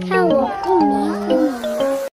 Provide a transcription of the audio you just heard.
看。